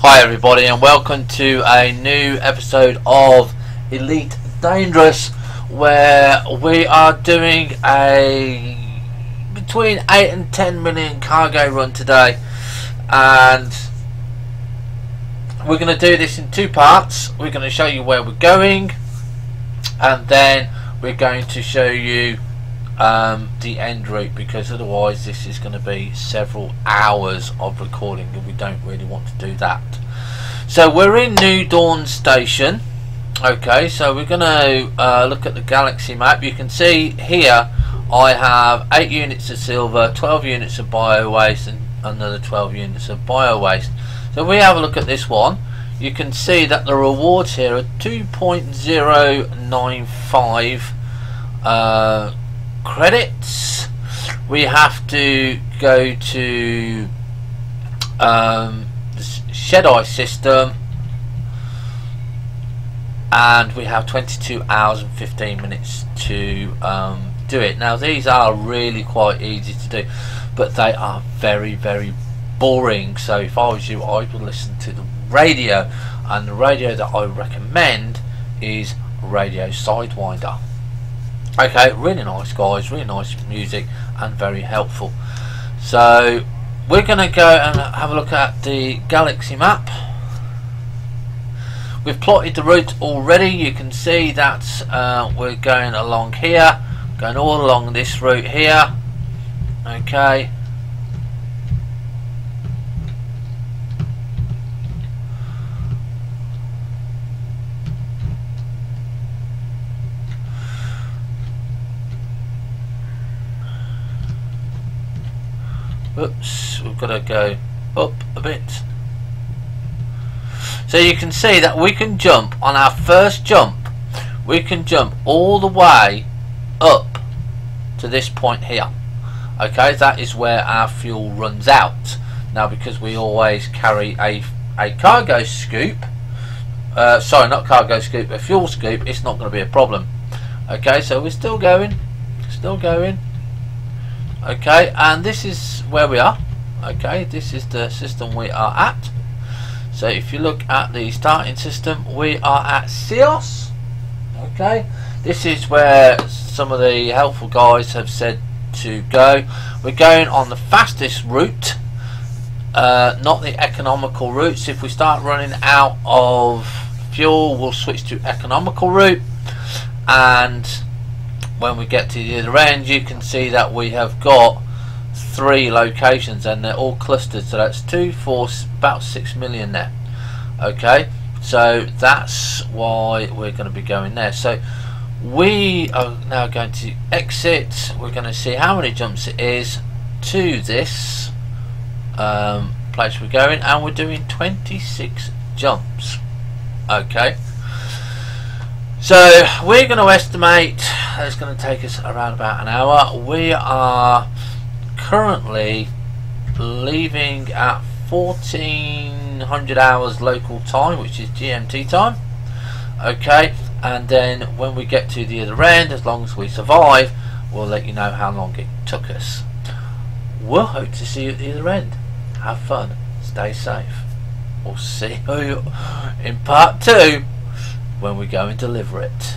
Hi everybody and welcome to a new episode of Elite Dangerous where we are doing a between 8 and 10 million cargo run today and we're going to do this in two parts. We're going to show you where we're going and then we're going to show you um, the end route because otherwise this is going to be several hours of recording and we don't really want to do that. So we're in New Dawn Station. Okay, so we're going to uh, look at the galaxy map. You can see here I have 8 units of silver, 12 units of bio waste and another 12 units of bio waste. So if we have a look at this one. You can see that the rewards here are 2.095 uh, credits. We have to go to um, the Shedai system. And we have 22 hours and 15 minutes to um, do it. Now these are really quite easy to do but they are very very boring. So if I was you I would listen to the radio. And the radio that I recommend is Radio Sidewinder Okay, really nice guys, really nice music and very helpful. So we're going to go and have a look at the galaxy map. We've plotted the route already. You can see that uh, we're going along here, going all along this route here. Okay, Oops, we've got to go up a bit. So you can see that we can jump on our first jump. We can jump all the way up to this point here. Okay, that is where our fuel runs out. Now because we always carry a, a cargo scoop, uh, sorry not cargo scoop, a fuel scoop, it's not going to be a problem. Okay, so we're still going, still going okay and this is where we are. Okay this is the system we are at. So if you look at the starting system we are at Seos okay this is where some of the helpful guys have said to go. We're going on the fastest route uh, not the economical routes. If we start running out of fuel we'll switch to economical route. And when we get to the other end you can see that we have got three locations and they're all clustered. So that's two four about six million there. Okay so that's why we're going to be going there. So we are now going to exit. We're going to see how many jumps it is to this um, place we're going and we're doing 26 jumps. Okay. So we're going to estimate it's going to take us around about an hour. We are currently leaving at 1400 hours local time, which is GMT time. Okay, and then when we get to the other end, as long as we survive, we'll let you know how long it took us. We'll hope to see you at the other end. Have fun. Stay safe. We'll see you in part two when we go and deliver it.